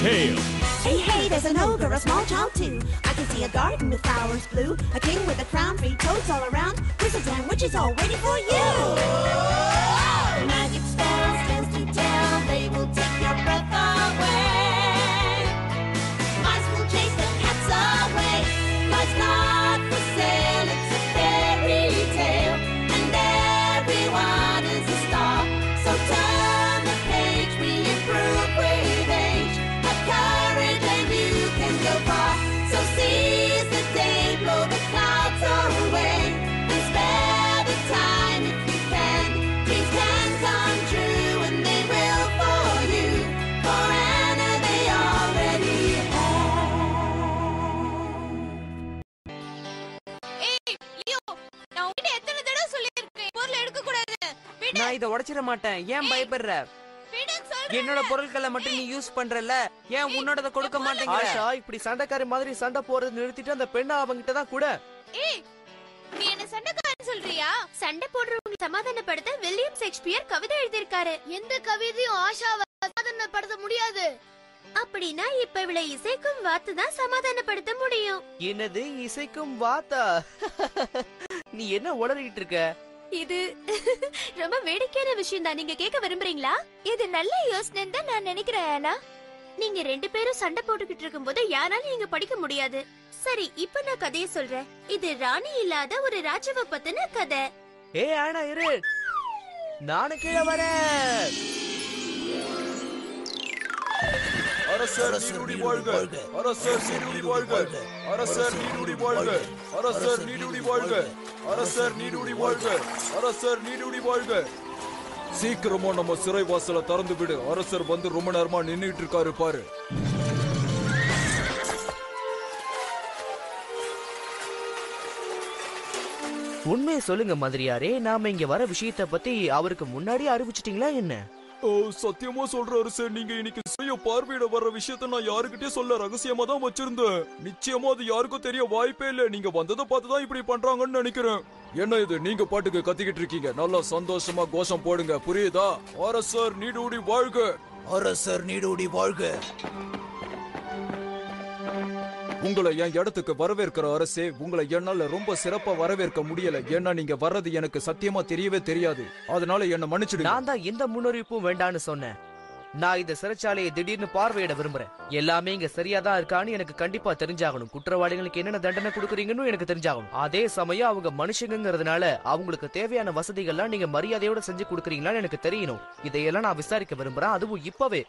Hey, hey, there's an ogre, a small child too. I can see a garden with flowers blue, a king with a crown, three toads all around, wizards and witches all waiting for you. Oh! Magic நான் இதை உடைச்சிட மாட்டேன். ஏன் பயப்படுற? என்னோட பொருட்களை மட்டும் நீ use பண்றல ஏன் உன்னோடத கொடுக்க மாட்டேங்கிற? ஆஷா இப்படி சண்டைக்காரி மாதிரி சண்டை போறது நிறுத்திட்டு அந்த பெண்ணை அவங்கிட்ட தான் கூட. ஏய் நீ என்ன சண்டைக்காரன் சொல்றியா? சண்டை போடுறவங்க சமாதானப்படுத்த வில்லியம் ஷேக்ஸ்பியர் கவிதை எழுதியிருக்காரு. எந்த கவிதையும் ஆஷாவை சமாதானப்படுத்த முடியாது. அப்படின்னா இப்ப இவளை இசைக்கும் வாத்து தான் சமாதானப்படுத்த முடியும். என்னது இசைக்கும் வாத்தா நீ என்ன உளறிட்டு இருக்க? இது ரொம்ப வேடிக்கையான விஷயம் தான் நீங்க கேட்க விரும்புறீங்களா? இது நல்ல யோசனை தான் நான் நினைக்கிறேன் ஆனா. நீங்க ரெண்டு பேரும் சண்டை போட்டுக்கிட்டு இருக்கும்போது யாராலும் இங்க படிக்க முடியாது. சரி இப்ப நான் கதையை சொல்றேன். இது ராணி இல்லாத ஒரு ராஜாவை பத்தின கதை. ஏ ஆனா இரு. நானும் கீழே வரேன். அரசர் நீடுடி வாழ்க. அரசர் நீடுடி வாழ்க. அரசர் நீடுடி வாழ்க. அரசர் நீடுடி வாழ்க. அரசர் நீடுடி வாழ்க. அரசர் நீடுடி வாழ்க. சீக்கிரமா நம்ம சிறை வாசல திறந்து விடு அரசர் வந்து ரொம்ப நேரமா நின்னுட்டு இருக்காரு பாரு. உண்மையை சொல்லுங்க மந்திரியாரே நாம இங்க வர விஷயத்த பத்தி அவருக்கு முன்னாடியே அறிவிச்சிட்டீங்களா என்ன? ஓ சத்தியமா சொல்றாரு சார் நீங்க இன்னைக்கு செய்ய பார்வையிட வர்ற விஷயத்த நான் யாருக்கிட்டே சொல்ல ரகசியமா தான் வச்சிருந்தேன். நிச்சயமா அது யாருக்கும் தெரிய வாய்ப்பே இல்ல. நீங்க வந்ததை பார்த்து தான் இப்படி பண்றாங்கன்னு நினைக்கிறேன். என்ன இது? நீங்க பாட்டுக்கு கத்திக்கிட்டு இருக்கீங்க. நல்லா சந்தோஷமா கோஷம் போடுங்க. புரியுதா? அரசர் நீடூடி வாழ்க. அரசர் நீடூடி வாழ்க. உங்களை என் இடத்துக்கு வரவேற்கிற அரசே உங்களை என்னால ரொம்ப சிறப்பா வரவேற்க முடியல. ஏன்னா நீங்க வர்றது எனக்கு சத்தியமா தெரியவே தெரியாது. அதனால என்ன மன்னிச்சிடு நான் தான் எந்த முன்னறிவிப்பும் வேண்டான்னு சொன்னேன். நான் இந்த சிறைச்சாலையை திடீர்னு பார்வையிட விரும்புறேன். எல்லாமே இங்க சரியா தான் இருக்கான்னு எனக்கு கண்டிப்பா தெரிஞ்சாகணும். குற்றவாளிகளுக்கு என்னென்ன தண்டனை கொடுக்குறீங்கன்னு எனக்கு தெரிஞ்சாகணும். அதே சமயம் அவங்க மனுஷங்கிறதுனால அவங்களுக்கு தேவையான வசதிகள்லாம் நீங்க மரியாதையோட செஞ்சு கொடுக்குறீங்களான்னு எனக்கு தெரியணும். இதையெல்லாம் நான் விசாரிக்க விரும்புறேன். அதுவும் இப்பவே.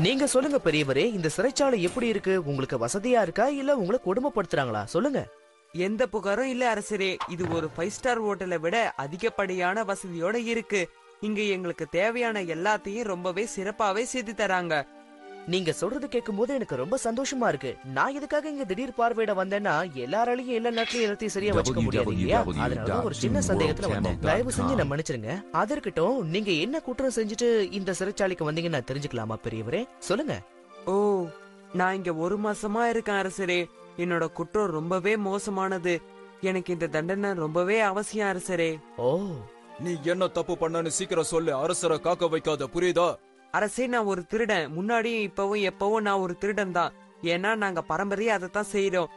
நீங்க சொல்லுங்க பெரியவரே இந்த சிறைச்சாலை எப்படி இருக்கு? உங்களுக்கு வசதியா இருக்கா? இல்ல உங்களை கொடுமைப்படுத்துறாங்களா? சொல்லுங்க. எந்த புகாரும் இல்ல அரசரே. இது ஒரு ஃபைவ் ஸ்டார் ஹோட்டலை விட அதிகப்படியான வசதியோட இருக்கு. இங்க எங்களுக்கு தேவையான எல்லாத்தையும் ரொம்பவே சிறப்பாவே செய்து தராங்க. நீங்க சொல்றது கேட்கும்போது எனக்கு ரொம்ப சந்தோஷமா இருக்கு. நான் இதுக்காக இங்க திடீர் பார்வையிட வந்தேன்னா எல்லாராலையும் எல்லா நேரத்திலும் எல்லாத்தையும் சரியா வச்சுக்க முடியாது இல்லையா? அதனால ஒரு சின்ன சந்தேகத்துல வந்தேன். தயவு செஞ்சு நான் மன்னிச்சிருங்க அது இருக்கட்டும் நீங்க என்ன குற்றம் செஞ்சுட்டு இந்த சிறைச்சாலைக்கு வந்தீங்கன்னு நான் தெரிஞ்சுக்கலாமா பெரியவரே? சொல்லுங்க. ஓ நான் இங்க ஒரு மாசமா இருக்கேன் அரசரே. என்னோட குற்றம் ரொம்பவே மோசமானது. எனக்கு இந்த தண்டனை ரொம்பவே அவசியம் அரசரே. ஓ. நீ என்ன தப்பு பண்ணன்னு சீக்கிரம் சொல்லு. அரசரை காக்க வைக்காத புரியுதா? அரசே நான் ஒரு திருடன். முன்னாடியும் இப்பவும் எப்பவும் நான் ஒரு திருடன் தான் ஏன்னா நாங்க பரம்பரையா அதை தான் செய்யறோம்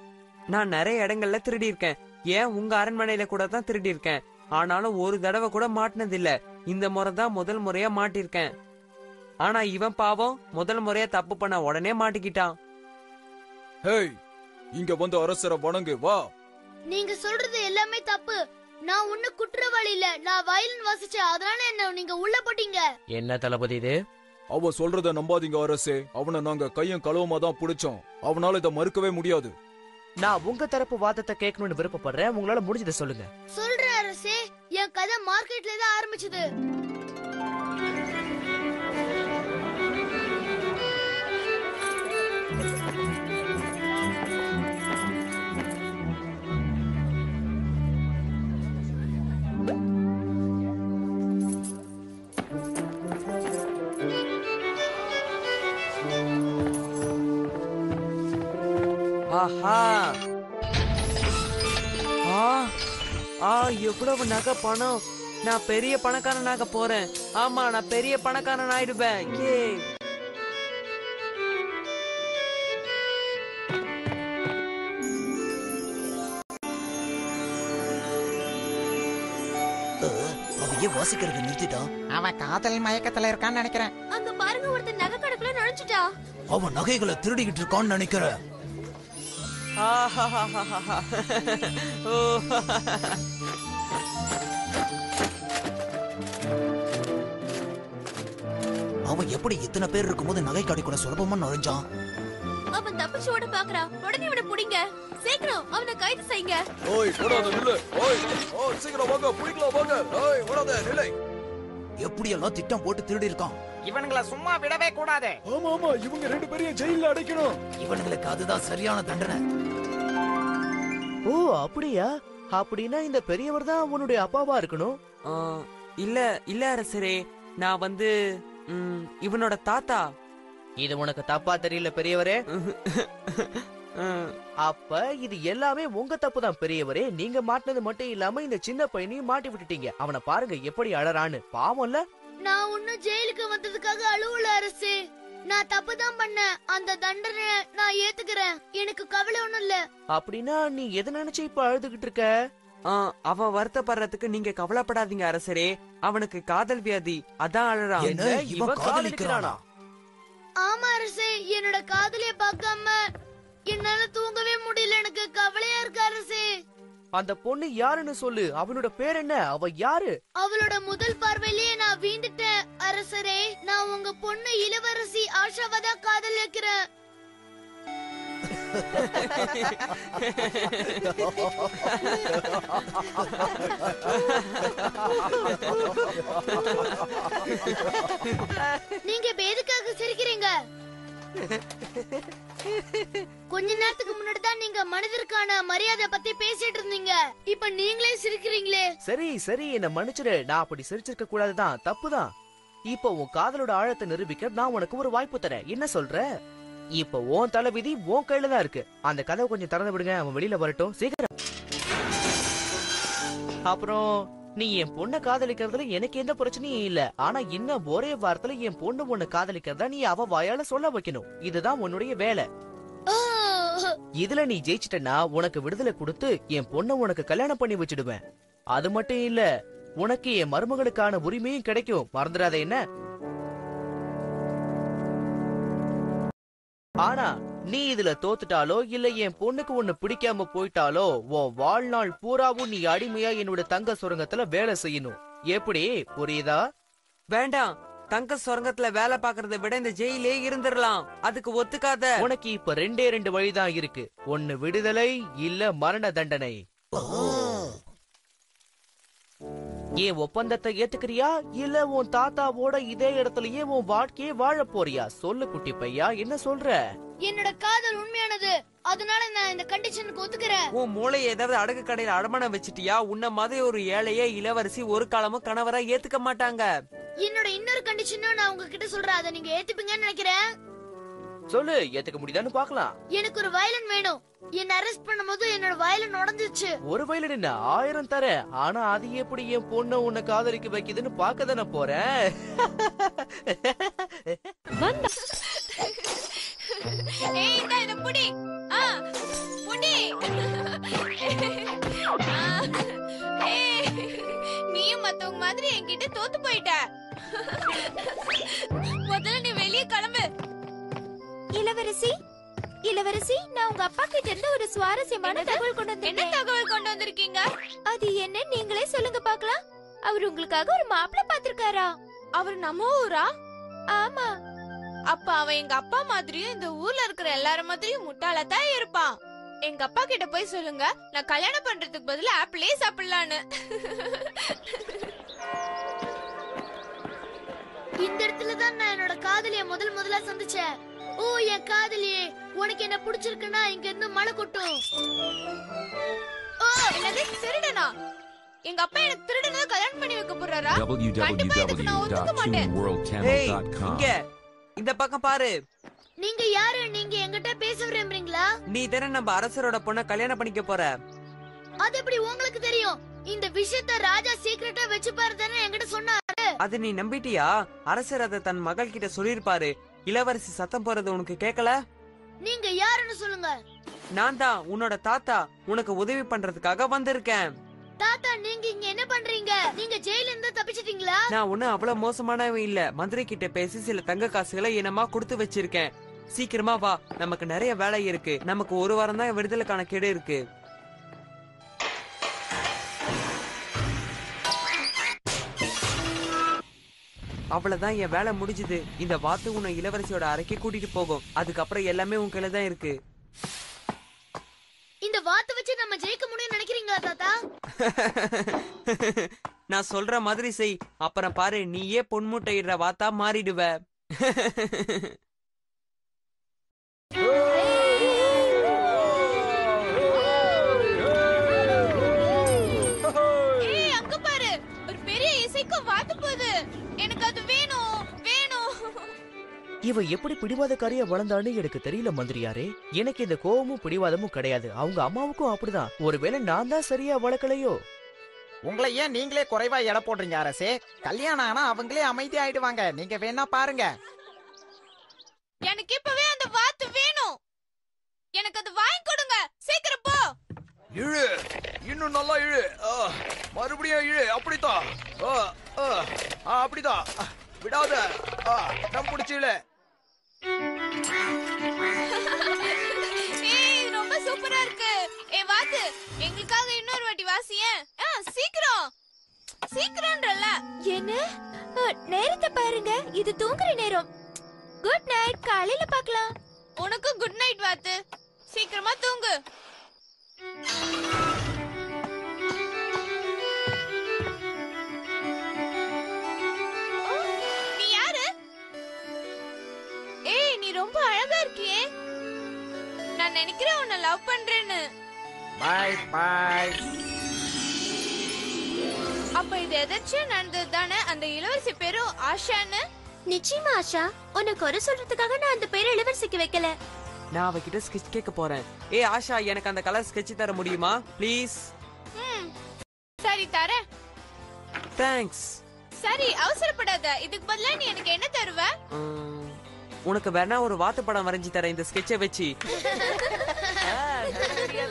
நான் நிறைய இடங்கள்ல திருடி இருக்கேன் ஏன்? உங்க அரண்மனையில கூட தான் திருடி இருக்கேன் ஆனாலும் ஒரு தடவை கூட மாட்டினது இல்ல இந்த முறை தான் முதல் முறையா மாட்டிருக்கேன் ஆனா இவன் பாவம் முதல் முறையா தப்பு பண்ண உடனே மாட்டிக்கிட்டான். ஹேய் இங்க வந்து அரசரை வணங்கு வா. நீங்க சொல்றது எல்லாமே தப்பு. நான் ஒண்ணு குற்றவாளி இல்ல நான் வயலின் வாசிச்சேன். அதனால என்ன நீங்க உள்ள போட்டீங்க? என்ன தளபதி இது? அவ சொல்றத நம்பாதீங்க அரசே அவனை நாங்க கையும் களவுமா தான் பிடிச்சோம். அவனால இதை மறுக்கவே முடியாது. நான் உங்க தரப்பு வாதத்தை கேட்கணும்னு விருப்பப்படுறேன். உங்களால முடிஞ்சதை சொல்லுங்க. சொல்றேன் அரசே என் கதை மார்க்கெட்ல தான் ஆரம்பிச்சது. எவ்வளவு நகை பணம்? நான் பெரிய பணக்காரனாக போறேன். ஆமா நான் பெரிய பணக்காரன் ஆயிடுவேன் ஏ. அவையே வாசிக்கிறது நிறுத்திட்டான் அவன் காதல் மயக்கத்துல இருக்கான்னு நினைக்கிறேன். அங்க பாருங்க ஒருத்தன் நகை கணக்குல நுழைஞ்சிட்டா. அவன் நகைகளை திருடிக்கிட்டு இருக்கான்னு நினைக்கிறேன். ஓ. அவன் எப்படி இத்தனை பேர் இருக்கும்போது நகை கடைக்குள்ள சுலபமா நுழைஞ்சான்? அவன் தப்பிச்சு ஓட பாக்குறான். உடனே அவனை புடிங்க. சீக்கிரம் அவனை கைது செய்யுங்க. ஓய் ஓடாத நில்லு. ஓய் ஓ சீக்கிரம் வாங்க பிடிக்கலாம் வாங்க. ஓய் ஓடாத நில்லை. எப்படியெல்லாம் திட்டம் போட்டு திருடி இருக்கான்? இவனுங்களை சும்மா விடவே கூடாது. ஆமா ஆமா இவங்க ரெண்டு பேரையும் ஜெயில அடைக்கணும். இவனுங்களுக்கு அதுதான் சரியான தண்டனை. ஓ அப்படியா? அப்படின்னா இந்த பெரியவர் தான் உன்னுடைய அப்பாவா இருக்கணும்? ஆ, இல்ல இல்ல அரசரே நான் வந்து ம், இவனோட தாத்தா. இது உனக்கு தப்பா தெரியல பெரியவரே. ம், அப்ப இது எல்லாமே உங்க தப்பு தான் பெரியவரே. நீங்க மாட்டினது மட்டும் இல்லாம இந்த சின்ன பையனையும் மாட்டி விட்டுட்டீங்க. அவனை பாருங்க எப்படி அழறான்னு. பாவம்ல நான் ஒன்னும் ஜெயிலுக்கு வந்ததுக்காக அழுவல அரசு. நான் தப்பு தான் பண்ணேன். அந்த தண்டனை நான் ஏத்துக்கிறேன். எனக்கு கவலை ஒண்ணும் இல்ல. அப்படின்னா நீ எதை நினைச்சு இப்ப அழுதுகிட்டு இருக்க? ஆ, அவன் வருத்தப்படுறதுக்கு நீங்க கவலைப்படாதீங்க அரசரே. அவனுக்கு காதல் வியாதி. அதான் அழறான். என்ன? இவன் இவன் காதலிக்கிறானா? ஆமா அரசே என்னோட காதலிய பார்க்காம என்னால தூங்கவே முடியல. எனக்கு கவலையா இருக்கு அரசே. அந்த பொண்ணு யாருன்னு சொல்லு. அவனோட பேர் என்ன? அவ யாரு? அவளோட முதல் பார்வையிலேயே நான் வீண்டுட்டேன் அரசரே. நான் உங்க பொண்ணு இளவரசி ஆஷாவை தான் காதலிக்கிறேன் நீங்க எதுக்காக சிரிக்கிறீங்க? கொஞ்ச நேரத்துக்கு முன்னாடி தான் நீங்க மனிதருக்கான மரியாதை பத்தி பேசிட்டு இருந்தீங்க. இப்ப நீங்களே சிரிக்கிறீங்களே. சரி சரி என்ன மன்னிச்சிடு. நான் அப்படி சிரிச்சிருக்க கூடாதுதான். தப்புதான். இப்போ உன் காதலோட ஆழத்தை நிரூபிக்க நான் உனக்கு ஒரு வாய்ப்பு தரேன். என்ன சொல்ற? இப்போ உன் தலைவிதி உன் கையில தான் இருக்கு. அந்த கதவை கொஞ்சம் திறந்து விடுங்க. அவன் வெளியில வரட்டும். சீக்கிரம். அப்புறம் நீ என் பொண்ணை காதலிக்கிறதுல எனக்கு எந்த பிரச்சனையும் இல்ல. ஆனா இன்னும் ஒரே வாரத்துல என் பொண்ணு உன்னை காதலிக்கிறதா நீ அவ வாயால சொல்ல வைக்கணும். இதுதான் உன்னுடைய வேலை. இதுல நீ ஜெயிச்சிட்டனா உனக்கு விடுதலை கொடுத்து என் பொண்ணை உனக்கு கல்யாணம் பண்ணி வச்சிடுவேன். அது மட்டும் இல்ல உனக்கு என் மருமகளுக்கான உரிமையும் கிடைக்கும். மறந்துடாத என்ன? ஆனா நீ இதுல தோத்துட்டாலோ இல்ல என் பொண்ணுக்கு ஒண்ணு பிடிக்காம போயிட்டாலோ உன் வாழ்நாள் பூராவும் நீ அடிமையா என்னோட தங்க சுரங்கத்துல வேலை செய்யணும். எப்படி? புரியுதா? வேண்டாம். தங்க சுரங்கத்துல வேலை பாக்குறத விட இந்த ஜெயிலே இருந்துடலாம். அதுக்கு ஒத்துக்காத. உனக்கு இப்ப ரெண்டே ரெண்டு வழிதான் இருக்கு. ஒன்னு விடுதலை இல்ல மரண தண்டனை. என் ஒப்பந்தத்தை ஏத்துக்கிறியா? இல்ல உன் தாத்தாவோட இதே இடத்துலயே உன் வாழ்க்கையே வாழ போறியா? சொல்லு குட்டி பையா என்ன சொல்ற? என்னோட காதல் உண்மையானது. அதனால நான் இந்த கண்டிஷனுக்கு ஒத்துக்கிறேன். உன் மூளை ஏதாவது அடகு கடையில அடமானம் வச்சிட்டியா? உன்ன மாதிரி ஒரு ஏழைய இளவரசி ஒரு காலமும் கணவரா ஏத்துக்க மாட்டாங்க. என்னோட இன்னொரு கண்டிஷனும் நான் உங்ககிட்ட சொல்றேன். அதை நீங்க ஏத்துப்பீங்கன்னு நினைக்கிறேன். சொல்லு ஏத்துக்க முடியுதான்னு பாக்கலாம். எனக்கு ஒரு வயலன் வேணும். என்ன அரெஸ்ட் பண்ணும்போது என்னோட வயலன் உடஞ்சிச்சு ஒரு வயலின் என்ன? ஆயிரம் தர. ஆனா அது எப்படி என் பொண்ண உன்னை காதலிக்க வைக்குதுன்னு பார்க்க தானே போறேன்? ஏய் இந்தா இத புடி. ஆ புடி. ஏய், நீயும் மத்தவங்க மாதிரி என்கிட்ட தோத்து போயிட்ட. இளவரசி? இளவரசி நான் உங்க அப்பா கிட்ட இருந்து ஒரு சுவாரஸ்யமான தகவல் கொண்டு என்ன வந்திருக்கேன் தகவல் கொண்டு வந்திருக்கீங்க? அது என்ன? நீங்களே சொல்லுங்க பார்க்கலாம். அவர் உங்களுக்காக ஒரு மாப்பிள்ளை பாத்திருக்காரா அவர் நம்ம ஊரா? ஆமா. அப்ப அவன் எங்க அப்பா மாதிரியும் இந்த ஊர்ல இருக்கிற எல்லார மாதிரியும் முட்டாளா தான் இருப்பான். எங்க அப்பா கிட்ட போய் சொல்லுங்க. நான் கல்யாணம் பண்றதுக்கு பதிலா ஆப்பிளே சாப்பிடலான்னு. இந்த இடத்துல தான் நான் என்னோட காதலிய முதல் முதலா சந்திச்சேன். ஓ என் காதலியே உனக்கு என்ன பிடிச்சிருக்குன்னா இங்க இருந்து மழை கொட்டும். ஓ என்னது? திருடனா? எங்க அப்பா எனக்கு திருடனா கல்யாணம் பண்ணி வைக்க போறாரா? கண்டிப்பா இதுக்கு நான் ஒத்துக்க மாட்டேன். இந்த பக்கம் பாரு. நீங்க யாரு? நீங்க என்கிட்ட பேச விரும்புறீங்களா? நீ தானே நம்ம அரசரோட பொண்ண கல்யாணம் பண்ணிக்க போற. அது எப்படி உங்களுக்கு தெரியும்? இந்த விஷயத்த ராஜா சீக்கிரட்டா வச்சு தானே என்கிட்ட சொன்னா அது நீ நம்பிட்டியா? அரசர் அதை தன் மகள் கிட்ட சொல்லிருப்பாரு இளவரசி சத்தம் போறது உனக்கு கேட்கல நீங்க யாருன்னு சொல்லுங்க. நான் தான் உன்னோட தாத்தா. உனக்கு உதவி பண்றதுக்காக வந்திருக்கேன். தாத்தா நீங்க இங்க என்ன பண்றீங்க? நீங்க ஜெயில இருந்து தப்பிச்சிட்டீங்களா? நான் ஒன்னும் அவ்வளவு மோசமானவன் இல்ல. மந்திரி கிட்ட பேசி சில தங்க காசுகளை இனமா கொடுத்து வச்சிருக்கேன். சீக்கிரமா வா. நமக்கு நிறைய வேலை இருக்கு. நமக்கு ஒரு வாரம் தான் விடுதலைக்கான கெடு இருக்கு. அவ்வளவுதான் என் வேலை முடிஞ்சுது. இந்த வாத்து உன்னை இளவரசியோட அறைக்கு கூட்டிட்டு போகும். அதுக்கப்புறம் எல்லாமே உன் கையில தான் இருக்கு. இந்த வாத்து வச்சு நம்ம ஜெயிக்க முடியும்னு நினைக்கிறீங்களா தாத்தா? நான் சொல்ற மாதிரி செய். அப்புறம் பாரு நீயே பொன்முட்டையிடுற வாத்தா மாறிடுவ. இவ எப்படி பிடிவாதக்காரியா வளர்ந்தான்னு எனக்கு தெரியல மந்திரியாரே. எனக்கு இந்த கோவமும் பிடிவாதமும் கிடையாது. அவங்க அம்மாவுக்கும் அப்படிதான். ஒருவேளை நான் தான் சரியா வளர்க்கலையோ? உங்களை ஏன் நீங்களே குறைவா எடை போடுறீங்க அரசே? கல்யாணம் ஆனா அவங்களே அமைதி ஆயிடுவாங்க. நீங்க வேணா பாருங்க. எனக்கு இப்பவே அந்த வாத்து வேணும். எனக்கு அது வாங்கி கொடுங்க. சீக்கிரம் போ. இழு. இன்னும் நல்லா இழு. ஆ, மறுபடியும் இழு. அப்படித்தான். ஆ, ஆ, ஆ, அப்படிதான் விடாத. ஆ, நம் பிடிச்சி இழு. ஏய் ரொம்ப சூப்பரா இருக்கு. ஏய் வாத்து எங்களுக்காக இன்னொரு வாட்டி வாசியேன் ஆ சீக்கிரம். சீக்கிரம்ன்றல என்ன? நேரத்தை பாருங்க. இது தூங்குற நேரம். குட் நைட் காலையில பார்க்கலாம் உனக்கு குட் நைட் வாத்து. சீக்கிரமா தூங்கு. நினைக்கிறேன் உன்னை லவ் பண்றேன்னு. பாய் பாய் அப்ப இது எதாச்சும் நடந்தது தானே அந்த இளவரசி பேரும் ஆஷான்னு? நிச்சயமா ஆஷா. உனக்கு ஒரு சொல்றதுக்காக நான் அந்த பேரை இளவரசிக்கு வைக்கல. நான் அவகிட்ட ஸ்கெட்ச் கேட்க போறேன். ஏ ஆஷா எனக்கு அந்த கலர் ஸ்கெட்ச் தர முடியுமா? ப்ளீஸ் ம். சரி தரேன் தேங்க்ஸ் சரி அவசரப்படாத. இதுக்கு பதிலா நீ எனக்கு என்ன தருவ? உனக்கு வேணா ஒரு வாத்து படம் வரைஞ்சி தரேன் இந்த ஸ்கெட்சை வச்சு. ஆ, நல்ல idea